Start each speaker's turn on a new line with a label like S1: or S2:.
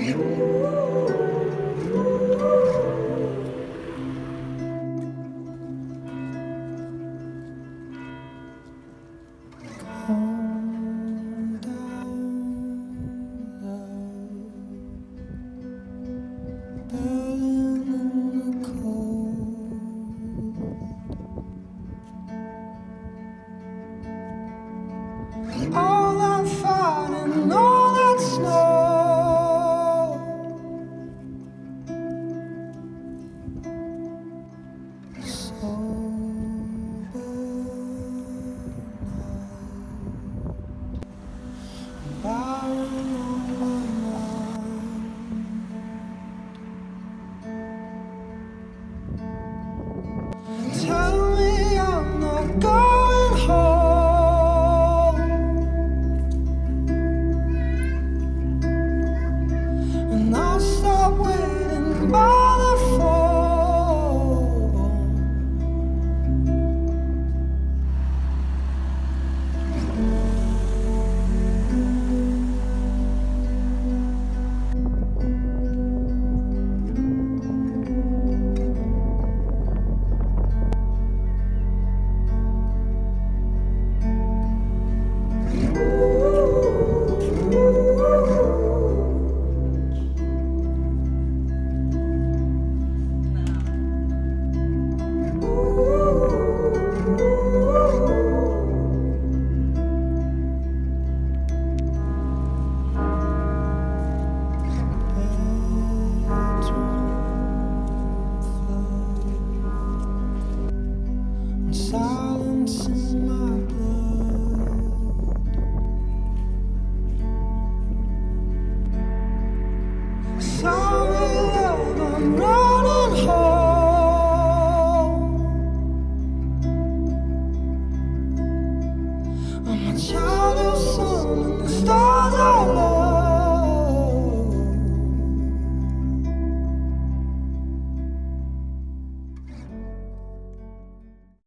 S1: You.